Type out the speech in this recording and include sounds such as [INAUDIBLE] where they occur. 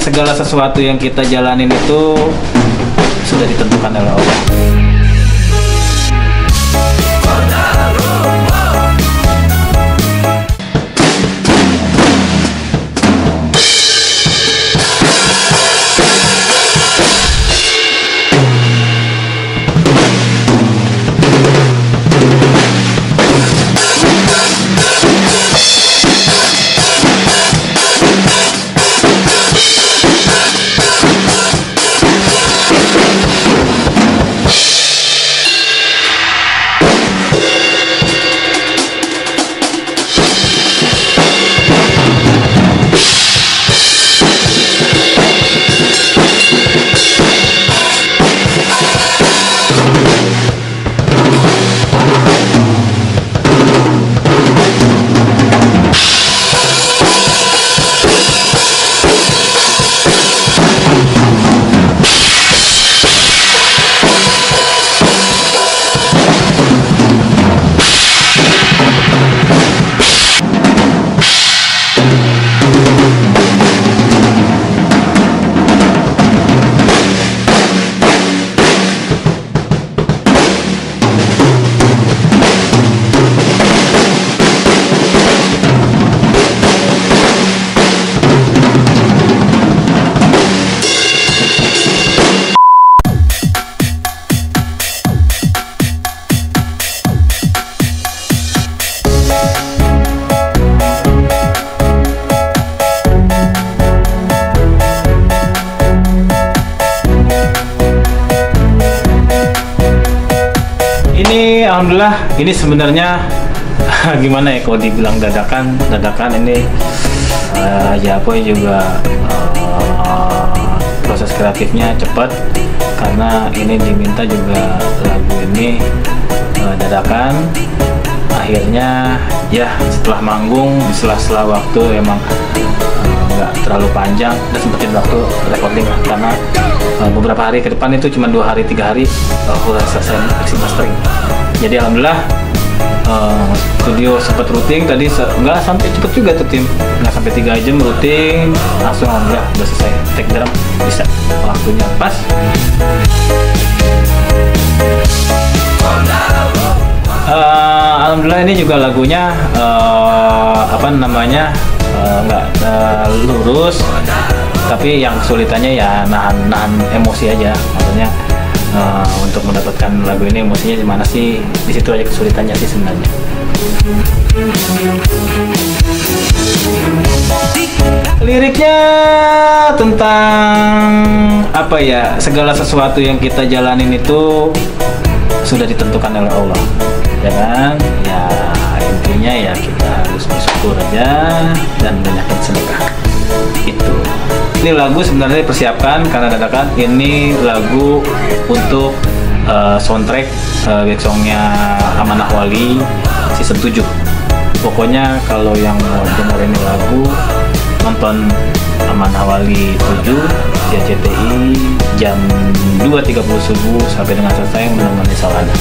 segala sesuatu yang kita jalanin itu sudah ditentukan oleh Allah. Ini alhamdulillah ini sebenarnya [LAUGHS] gimana ya kalau dibilang dadakan? Dadakan ini eh, ya apa juga eh, proses kreatifnya cepat. Karena ini diminta juga lagu ini eh, dadakan. Akhirnya ya setelah manggung di sela-sela waktu emang terlalu panjang dan sempetin waktu recording karena eh, beberapa hari ke depan itu cuma dua hari tiga hari uh, udah selesai mixing mastering. Jadi alhamdulillah eh, studio sempat routing tadi se- nggak sampai cepet juga tuh tim. Nggak sampai tiga jam routing langsung alhamdulillah udah selesai. Take drum bisa waktunya pas. Eh, alhamdulillah ini juga lagunya eh, apa namanya nggak eh, lurus tapi yang kesulitannya ya nahan nahan emosi aja. Maksudnya eh, untuk mendapatkan lagu ini emosinya di mana sih? Di situ aja kesulitannya sih sebenarnya. Liriknya tentang apa ya? Segala sesuatu yang kita jalanin itu sudah ditentukan oleh Allah. Ya kan? Ya intinya ya kita harus bersyukur aja dan banyakin sedekah itu ini lagu sebenarnya dipersiapkan karena dadakan. Ini lagu untuk eh, soundtrack uh, songnya Amanah Wali season 7 pokoknya kalau yang mau denger ini lagu nonton Amanah Wali 7 di RCTI jam 2.30 subuh sampai dengan selesai menemani Salana.